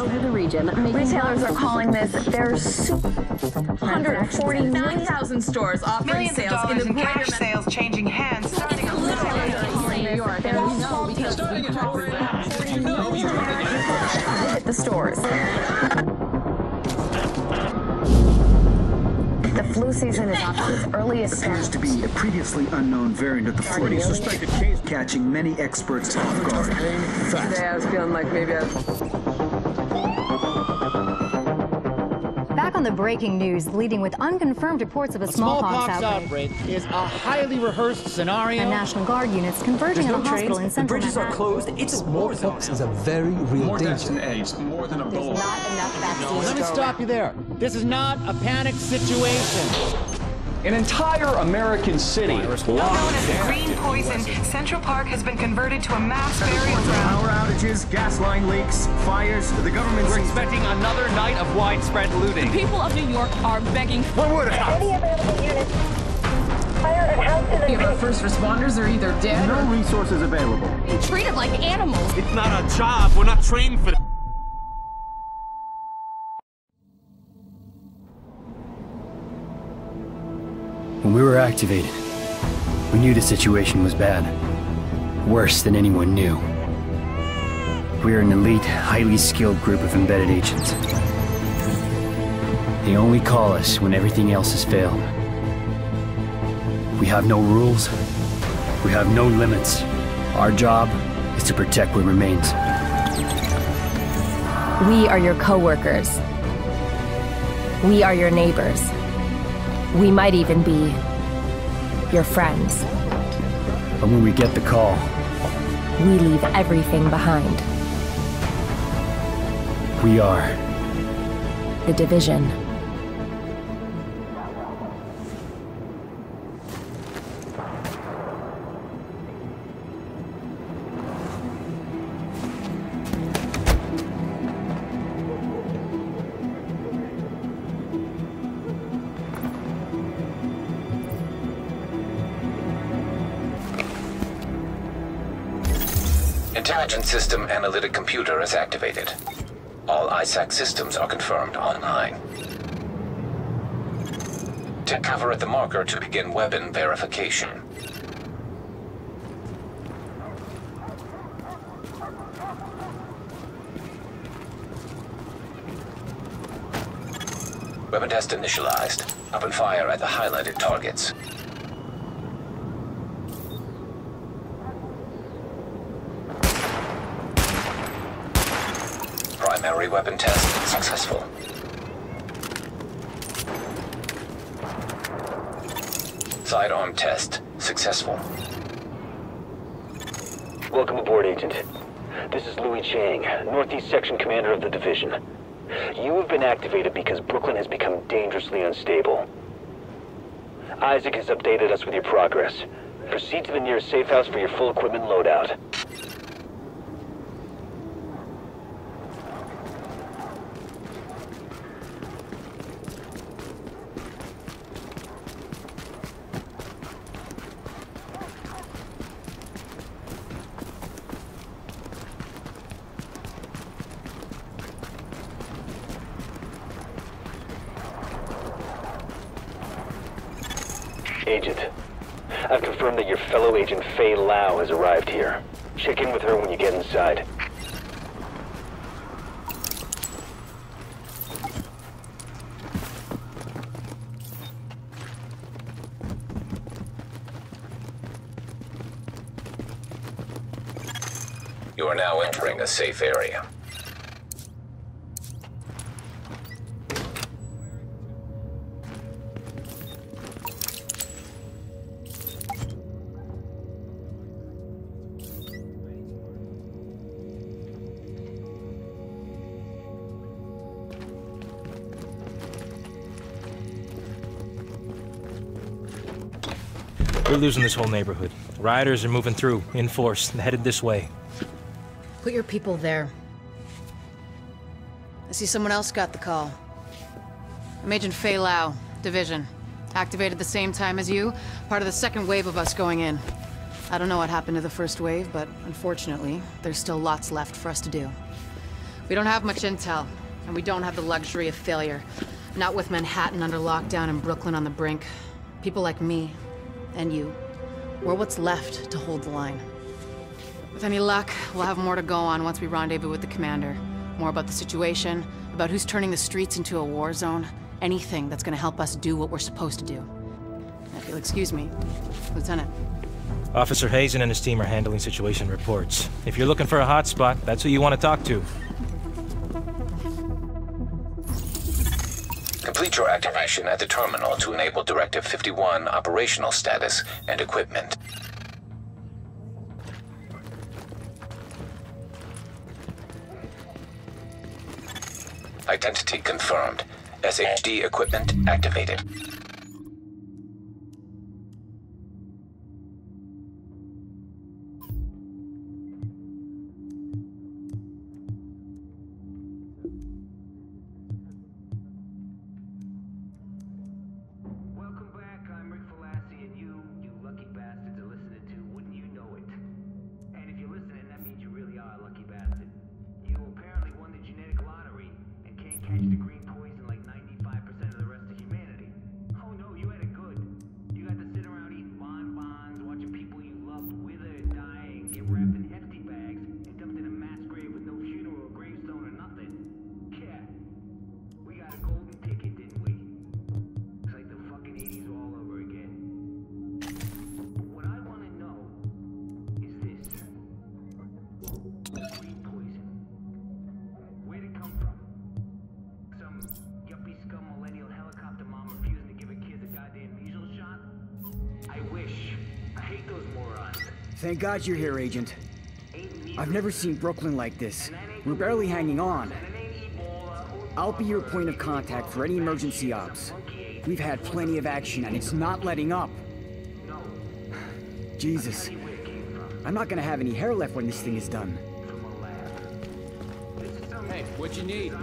all over the region. Retailers are calling this their super 140 million 9,000 stores offering Millions of sales in the in greater cash sales changing hands starting on New York, and we know because Visit the stores. The flu season is off to its earliest appears to be a previously unknown variant of the flu, Suspected case. catching many experts off guard. Fact. I was feeling like maybe I Back on the breaking news, leading with unconfirmed reports of a smallpox, Smallpox outbreak. outbreak is a highly rehearsed scenario. And National Guard units converging on a hospital in central Manhattan. closed. It's a war zone. is a very real More deaths danger. than AIDS, more than There's Ebola. not enough vaccines Let me stop you there. This is not a panic situation. An entire American city locked known as the. Green Poison, Central Park has been converted to a mass burial ground. Power outages, gas line leaks, fires. The government We're expecting another night of widespread looting. The People of New York are begging for What would it happen? Any available units. Fire at house in the our first responders are either dead No or resources available. being treated like animals. It's not our job. We're not trained for When we were activated, we knew the situation was bad. Worse than anyone knew. We are an elite, highly skilled group of embedded agents. They only call us when everything else has failed. We have no rules. We have no limits. Our job is to protect what remains. We are your coworkers. We are your neighbors. We might even be your friends. But when we get the call, We leave everything behind. we are The division. System Analytic Computer is activated. All ISAC systems are confirmed online. Take cover at the marker to begin weapon verification. Weapon test initialized. Open fire at the highlighted targets. Weapon test successful. Sidearm test successful. Welcome aboard, Agent. This is Louis Chang, Northeast Section Commander of the Division. You have been activated because Brooklyn has become dangerously unstable. ISAC has updated us with your progress. Proceed to the nearest safe house for your full equipment loadout. Agent, I've confirmed that your fellow agent Faye Lau has arrived here. Check in with her when you get inside. You are now entering a safe area. Losing this whole neighborhood. Rioters are moving through, in force, and headed this way. Put your people there. I see someone else got the call. I'm Agent Faye Lau, Division. Activated the same time as you, part of the second wave of us going in. I don't know what happened to the first wave, but unfortunately, there's still lots left for us to do. We don't have much intel, and we don't have the luxury of failure. Not with Manhattan under lockdown and Brooklyn on the brink. People like me, and you, we're what's left to hold the line. With any luck, we'll have more to go on once we rendezvous with the commander. More about the situation, about who's turning the streets into a war zone, anything that's gonna help us do what we're supposed to do. If you'll excuse me, Lieutenant. Officer Hazen and his team are handling situation reports. If you're looking for a hotspot, that's who you want to talk to. Your activation at the terminal to enable Directive 51 operational status and equipment. Identity confirmed. SHD equipment activated. God you're here, Agent. I've never seen Brooklyn like this. We're barely hanging on. I'll be your point of contact for any emergency ops. We've had plenty of action and it's not letting up. Jesus. I'm not gonna have any hair left when this thing is done. Hey, what you need?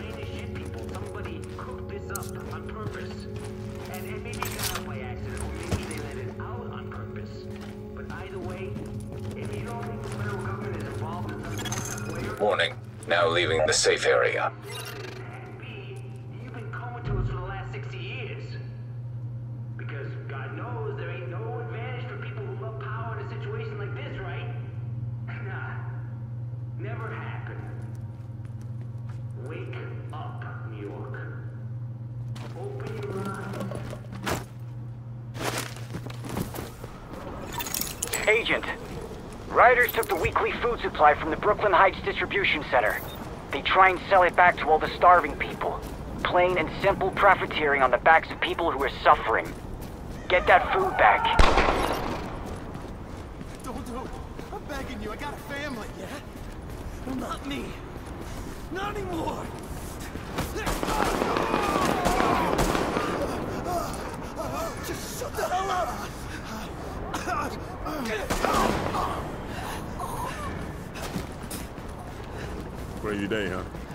York. the safe area. Agent, rioters took the weekly food supply from the Brooklyn Heights Distribution Center. They try and sell it back to all the starving people. Plain and simple profiteering on the backs of people who are suffering. Get that food back. Don't do it. I'm begging you. I got a family. Yeah? Well, not me. Not anymore. Just shut the hell up. Crazy day, huh?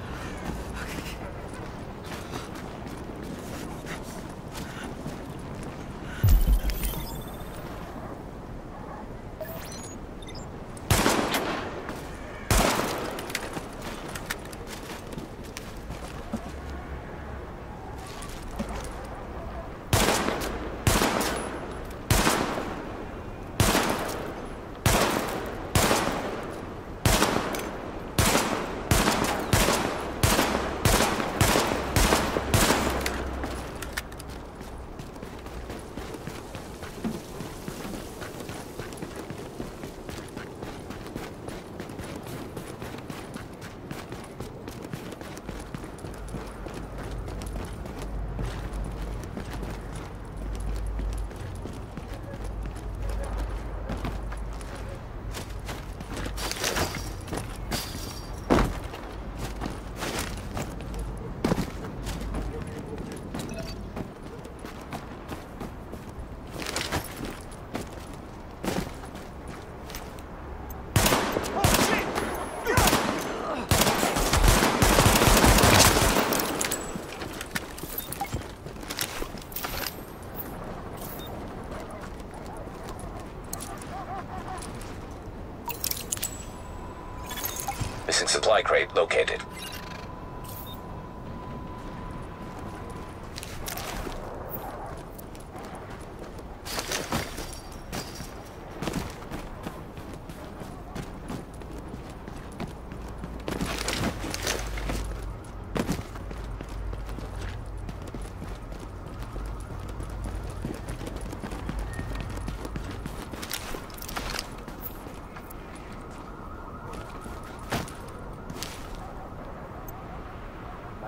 Supply crate located.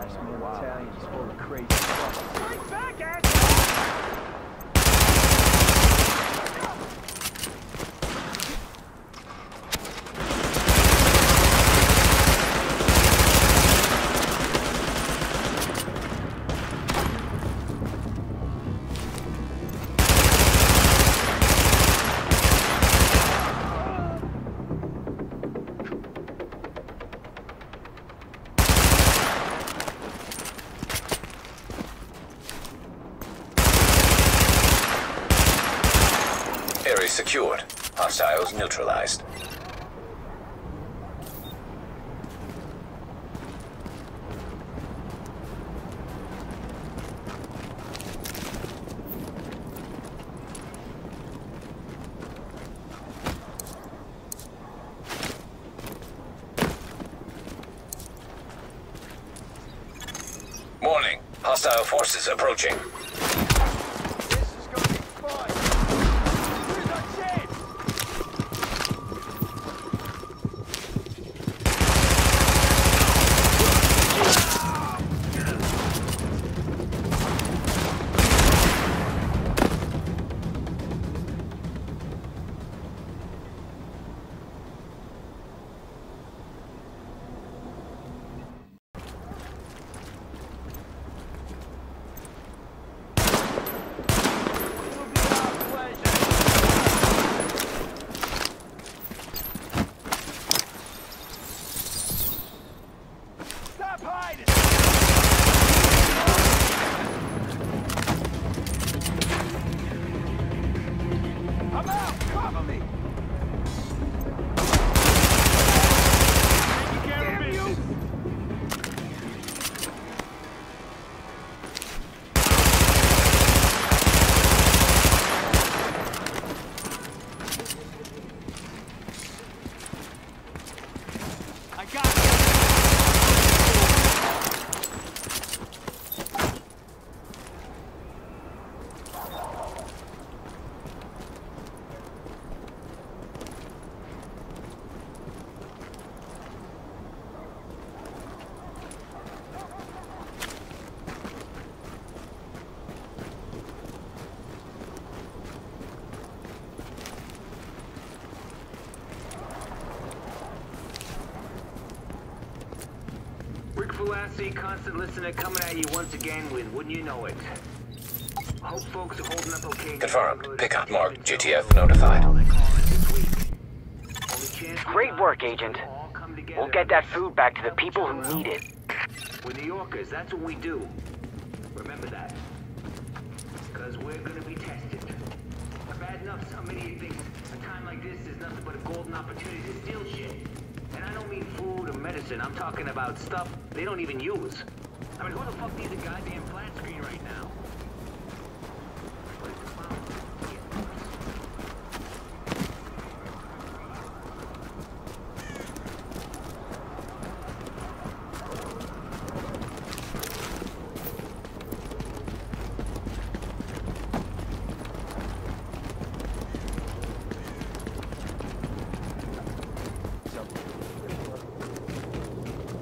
last man Italians full of crazy stuff. back, ass! Secured. Hostiles neutralized. Warning. Hostile forces approaching. Listener coming at you once again with Wouldn't You Know It. Hope folks are holding up okay. Confirmed. Pickup marked. JTF notified. Great work, Agent. We'll get that food back to the people who need it. We're New Yorkers, that's what we do. Remember that. Because we're gonna be tested. Bad enough some idiot thinks a time like this is nothing but a golden opportunity to steal shit. And I don't mean food or medicine, I'm talking about stuff they don't even use. I mean, who the fuck needs a goddamn flat screen right now?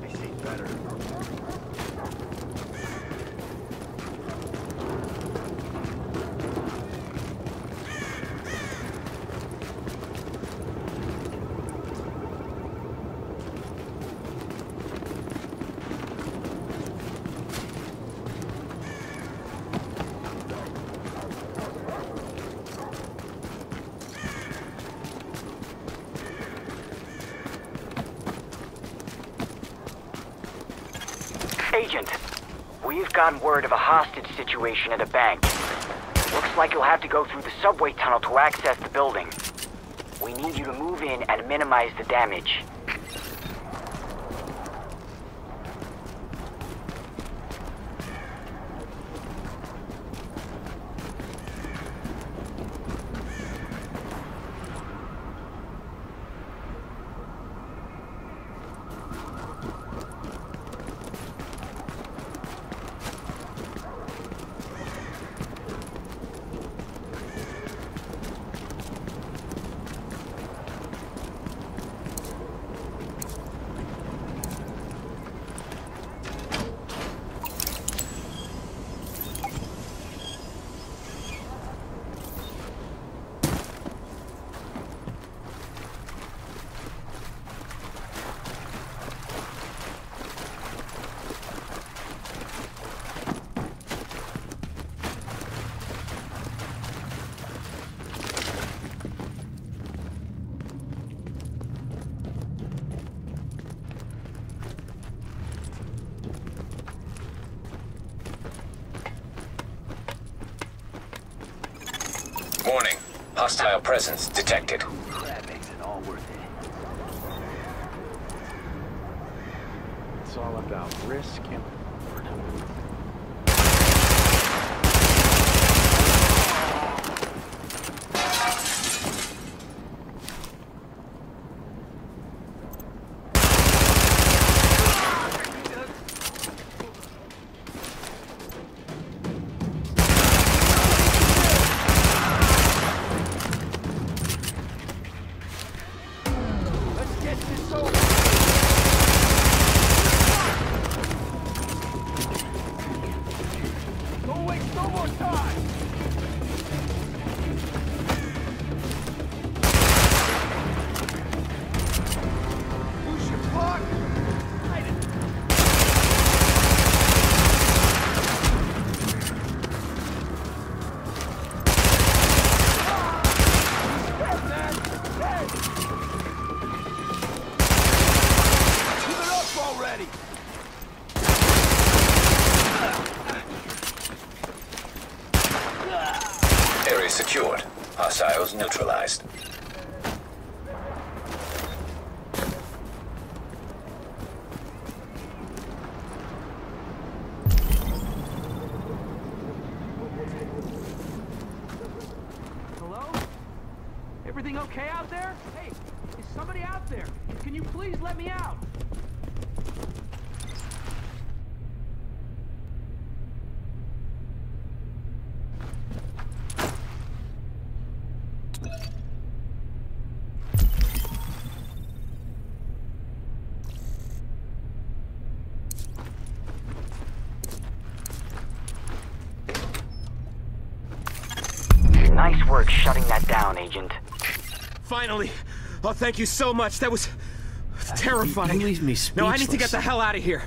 I see better. Agent, we've gotten word of a hostage situation at a bank. Looks like you'll have to go through the subway tunnel to access the building. We need you to move in and minimize the damage. Hostile presence detected. That makes it all worth it. It's all about risk and Let's Nice work shutting that down, Agent. Finally! Oh, thank you so much. That was uh, terrifying. you leave me speechless. No, I need to get the hell out of here.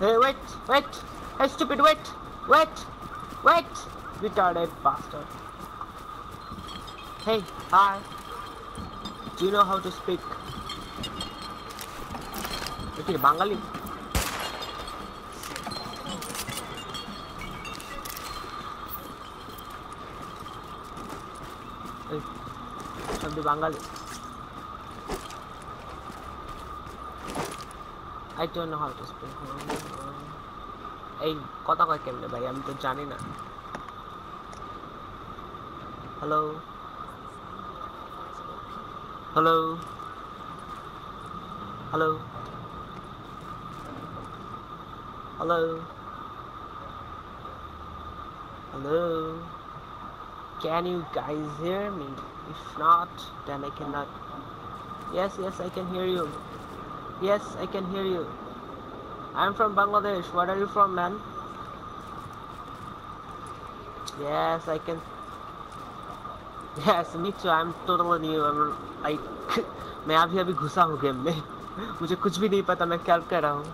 Hey, wait, wait! Hey, stupid, wait! Wait! Wait! Retarded bastard. Hey, hi. Do you know how to speak? Okay, Bengali. Hey, I'm the Bengali. I don't know how to speak. এই কথা কয় কেমনে ভাই আমি তো জানি না hello hello hello hello hello Can you guys hear me? If not, then I cannot. Yes, yes, I can hear you. Yes, I can hear you. I'm from Bangladesh. Where are you from, man? Yes, I can. Yes, me too. I'm totally new. I'm like, मैं अभी अभी घुसा हूँ game में मुझे कुछ भी नहीं पता मैं क्या कर रहा हूँ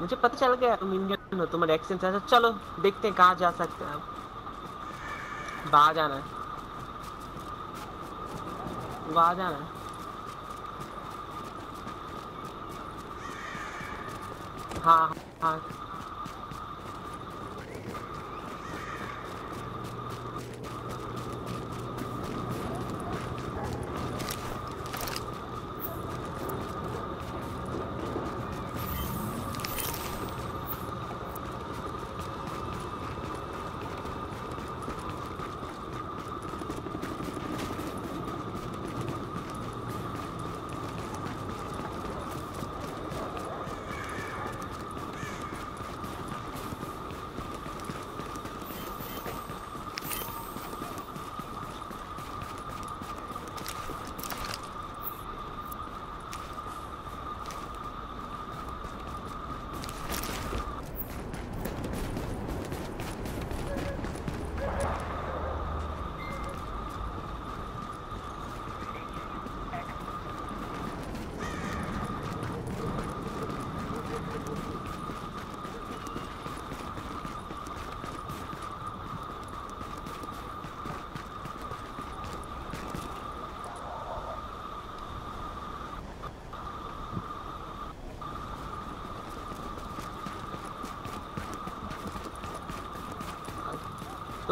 मुझे पता चल गया तुम इंडियन हो तुम्हारे एक्सेंट ऐसा चलो देखते हैं कहाँ जा सकते हैं बाहर जाना है बाहर जाना है 啊啊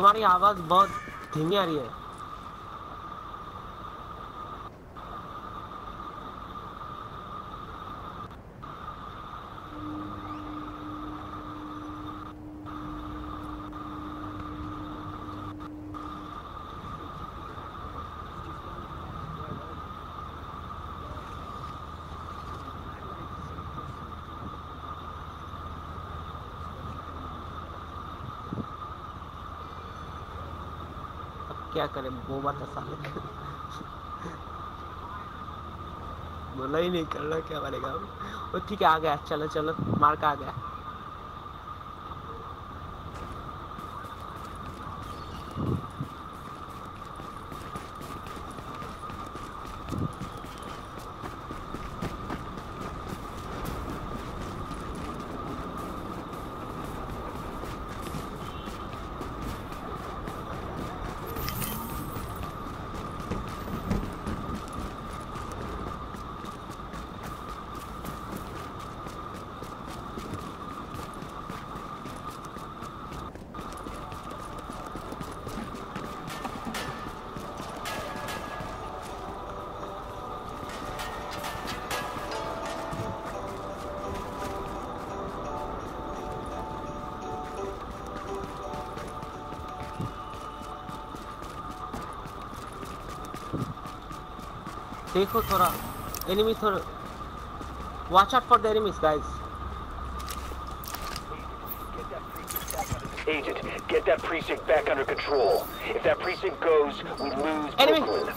तुम्हारी आवाज़ बहुत धीमी आ रही है। क्या करें? वो बात साले बोला ही नहीं कर रहा क्या बनेगा वो ठीक है, आ गया। चलो चलो, मार्क आ गया। देखो थोड़ा एनिमी थोड़ा watch out for the enemies guys Agent, get that precinct back under control. If that precinct goes, we lose Enemy. Brooklyn.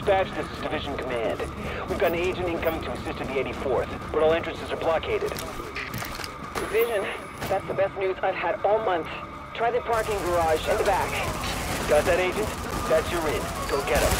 Dispatch, this is Division Command. We've got an agent incoming to assist in the 84th, but all entrances are blockaded. Division, that's the best news I've had all month. Try the parking garage in the back. Got that, Agent? That's your in. Go get him.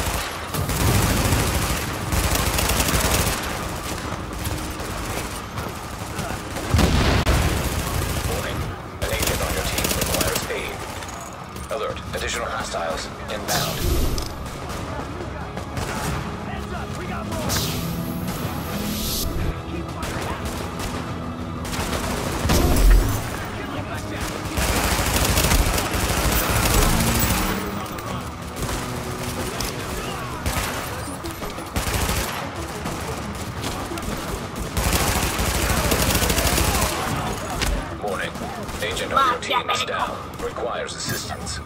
Team is down. Requires assistance.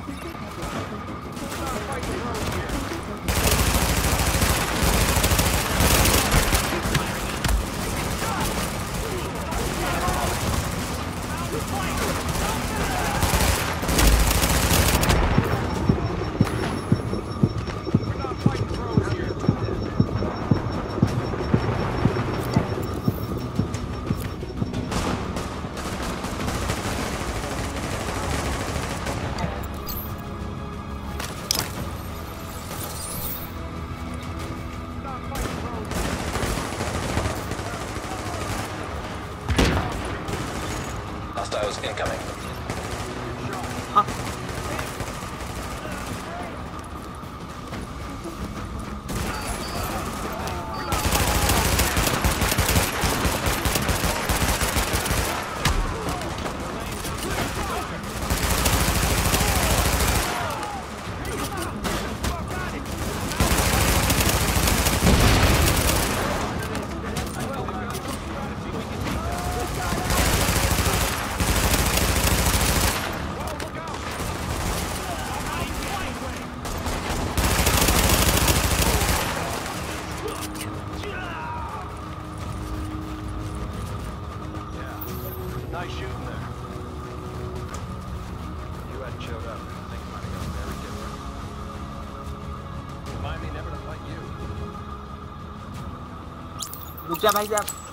क्या भाई साहब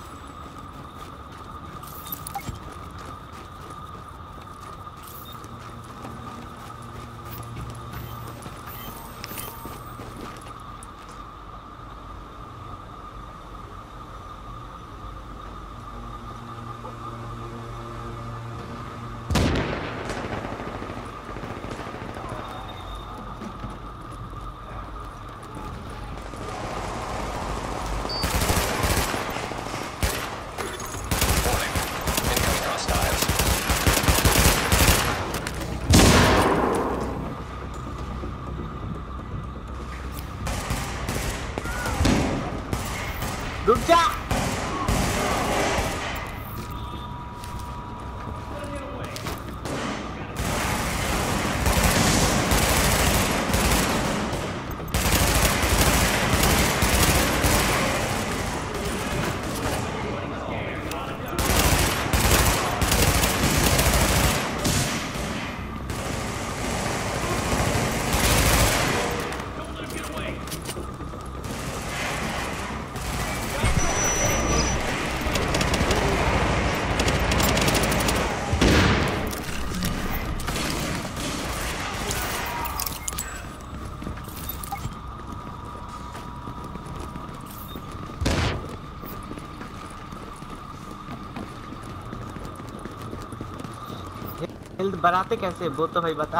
health बढ़ाते कैसे? वो तो भाई बता।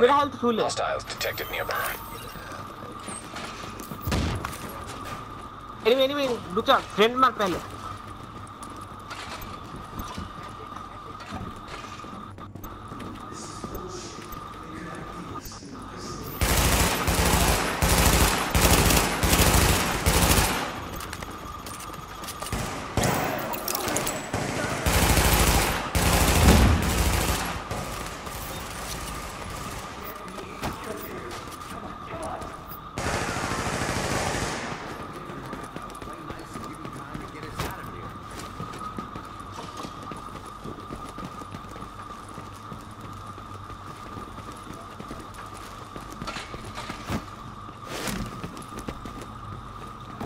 मेरा हेल्थ फुल है। एनीवे एनीवे एनिमी एनिमी रुक जा। फ्रेंड मार पहले।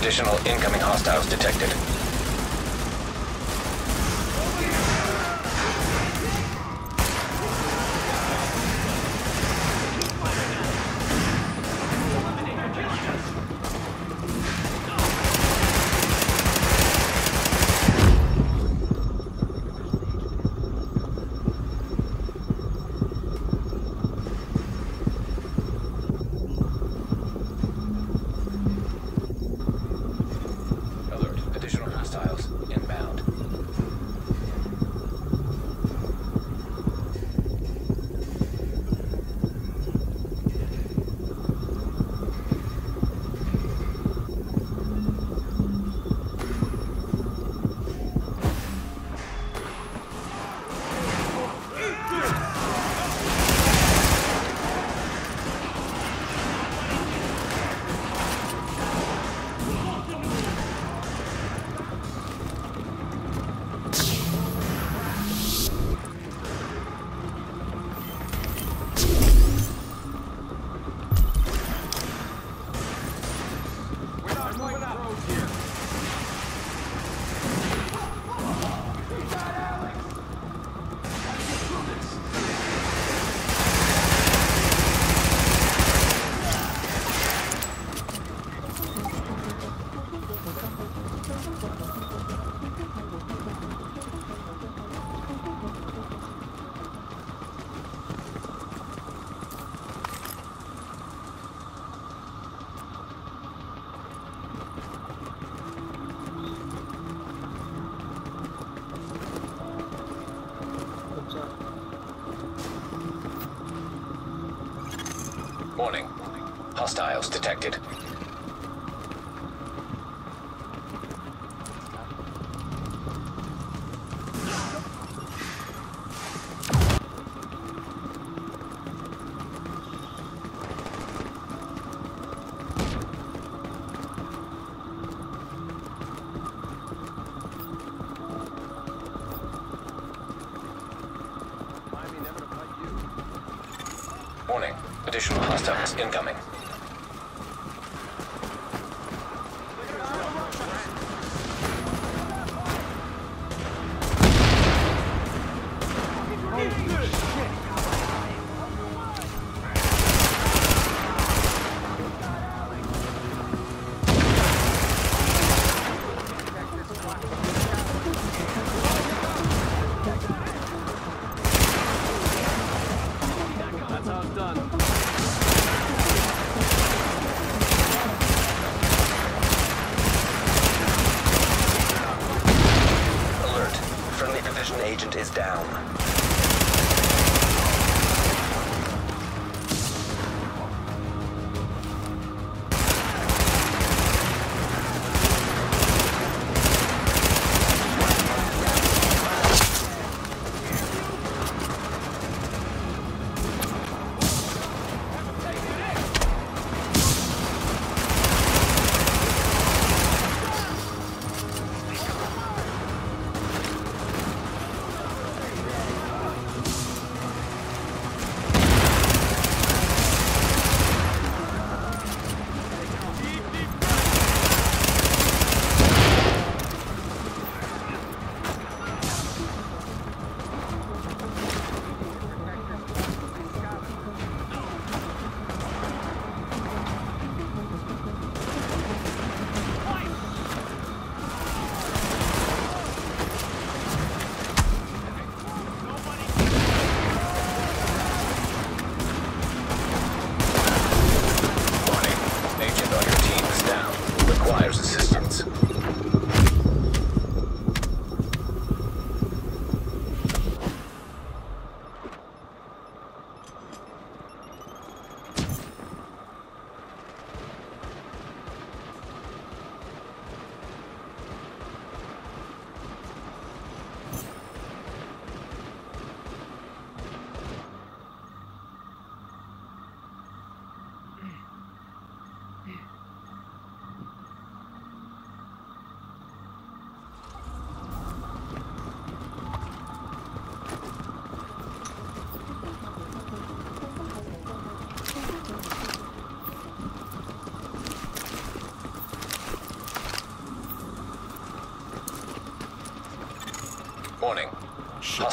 Additional incoming hostiles detected. Incoming.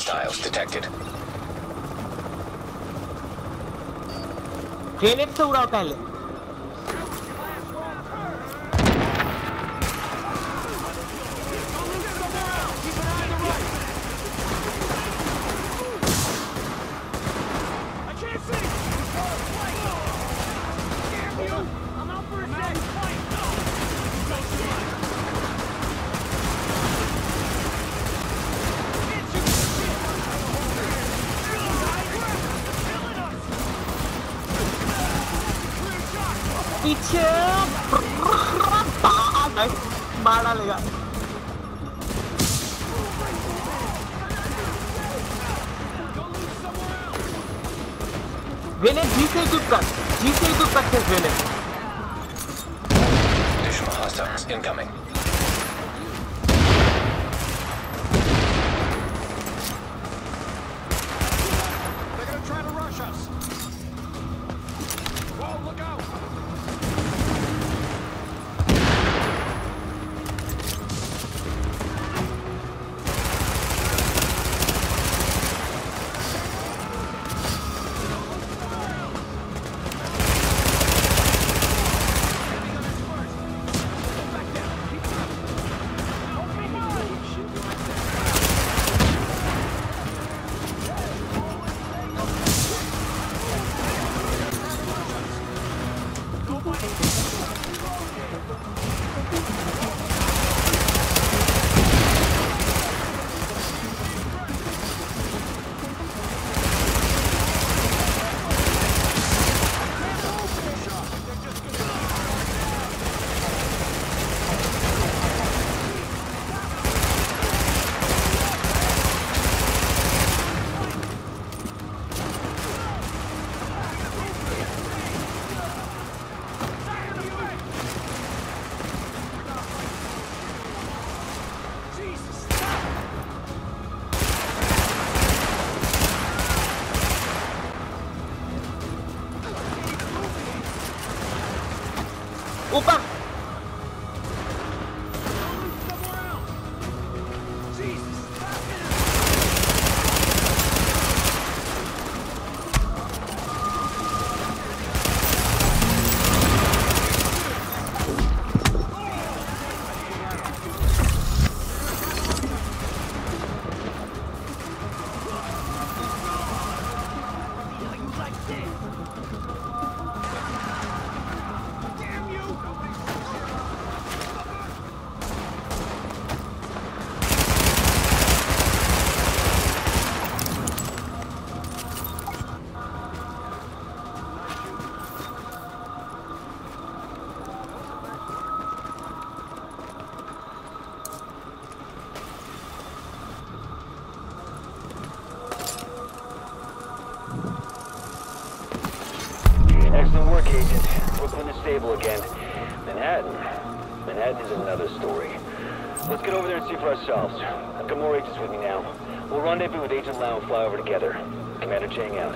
Hostiles detected. Grenade से उड़ाओ पहले പാടാലിക Vele deeply good cut. Deeply good cut is Vele. Additional hostiles incoming. Stable again. Manhattan. Manhattan is another story. Let's get over there and see for ourselves. I've got more agents with me now. We'll rendezvous with Agent Lau and fly over together. Commander Chang out.